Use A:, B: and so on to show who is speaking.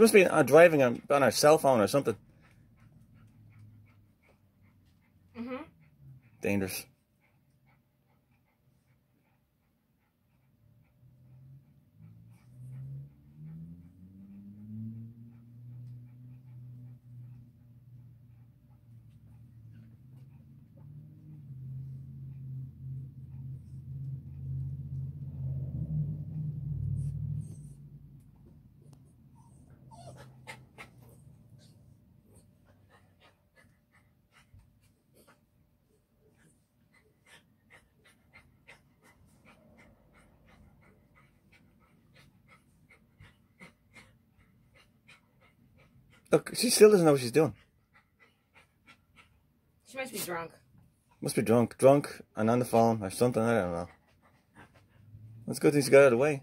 A: She must be uh, driving on, on her cell phone or something.
B: Mm-hmm.
A: Dangerous. Look, she still doesn't know what she's doing.
B: She must be drunk.
A: Must be drunk. Drunk and on the phone or something. I don't know. A good thing she got out of the way.